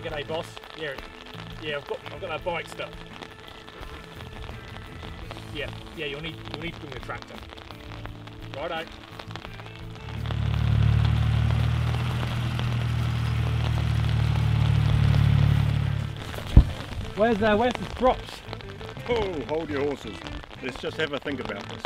g'day boss. Yeah, yeah, I've got I've got that bike stuff. Yeah, yeah, you'll need you'll need to bring the tractor. Righto. Where's uh, where's the strops? Oh, hold your horses. Let's just have a think about this.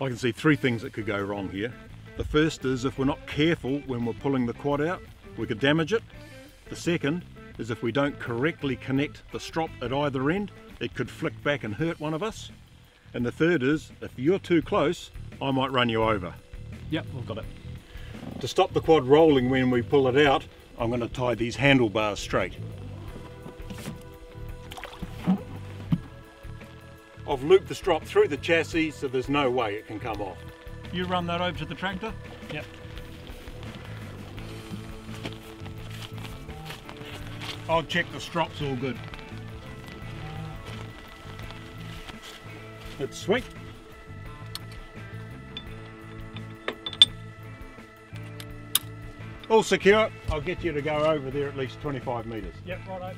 I can see three things that could go wrong here. The first is if we're not careful when we're pulling the quad out, we could damage it. The second is if we don't correctly connect the strop at either end, it could flick back and hurt one of us. And the third is, if you're too close, I might run you over. Yep, we've got it. To stop the quad rolling when we pull it out, I'm going to tie these handlebars straight. I've looped the strop through the chassis so there's no way it can come off. You run that over to the tractor? Yep. I'll check the strop's all good. It's sweet. All secure. I'll get you to go over there at least 25 metres. Yep, righto.